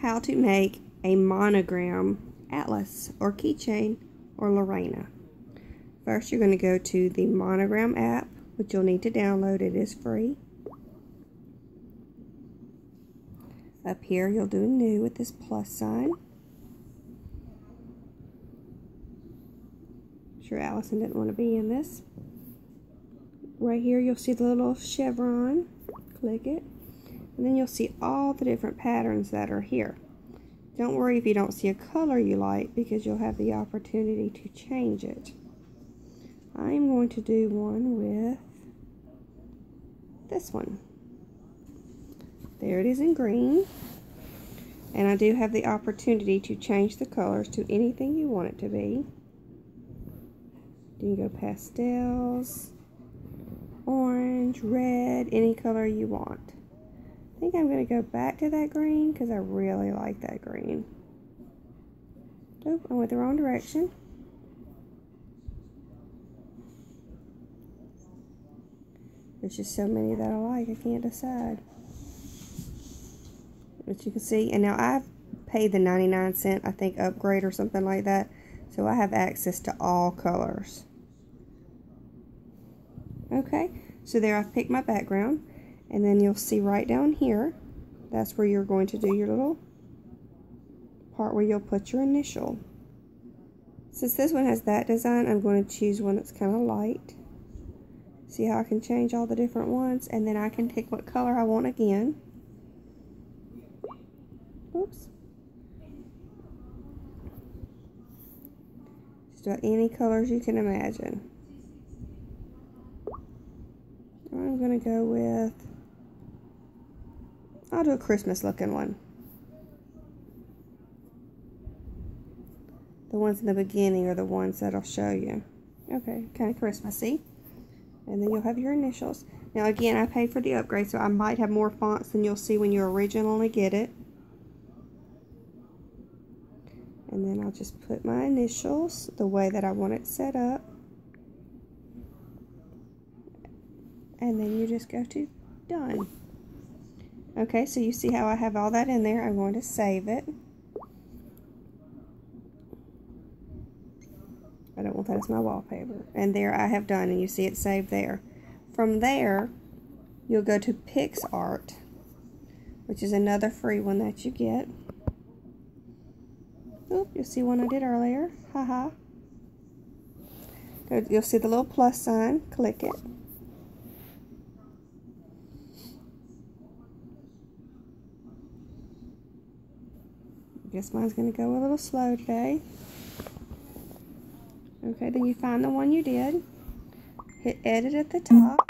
how to make a monogram atlas or keychain or Lorena. First, you're going to go to the monogram app, which you'll need to download. It is free. Up here, you'll do new with this plus sign. sure Allison didn't want to be in this. Right here, you'll see the little chevron. Click it. And then you'll see all the different patterns that are here. Don't worry if you don't see a color you like because you'll have the opportunity to change it. I'm going to do one with this one. There it is in green. And I do have the opportunity to change the colors to anything you want it to be. You can go pastels, orange, red, any color you want. I think I'm going to go back to that green because I really like that green. Oh, I went the wrong direction. There's just so many that I like, I can't decide. But you can see, and now I've paid the 99 cent, I think, upgrade or something like that. So I have access to all colors. Okay, so there I've picked my background. And then you'll see right down here, that's where you're going to do your little part where you'll put your initial. Since this one has that design, I'm going to choose one that's kind of light. See how I can change all the different ones, and then I can pick what color I want again. Oops. Just about any colors you can imagine. I'm going to go with I'll do a Christmas looking one. The ones in the beginning are the ones that I'll show you. Okay, kind of Christmassy. And then you'll have your initials. Now again, I paid for the upgrade, so I might have more fonts than you'll see when you originally get it. And then I'll just put my initials the way that I want it set up. And then you just go to done. Okay, so you see how I have all that in there. I'm going to save it. I don't want that as my wallpaper. And there I have done, and you see it saved there. From there, you'll go to PicsArt, which is another free one that you get. Oop, you'll see one I did earlier. Haha. -ha. You'll see the little plus sign. Click it. Guess mine's going to go a little slow today. Okay, then you find the one you did. Hit edit at the top.